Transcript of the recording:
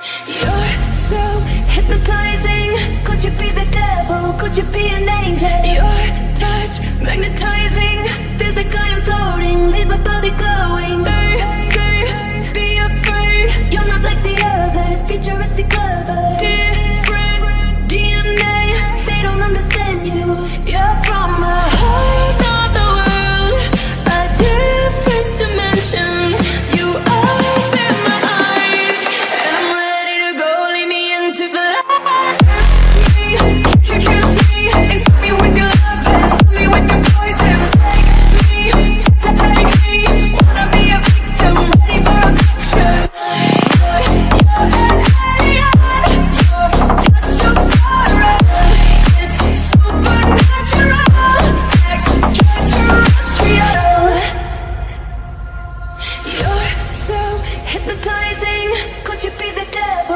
You're so hypnotizing. Could you be the devil? Could you be an angel? Your touch magnetizing. Feels like floating. Leaves my body glowing. hypnotizing. Could you be the devil?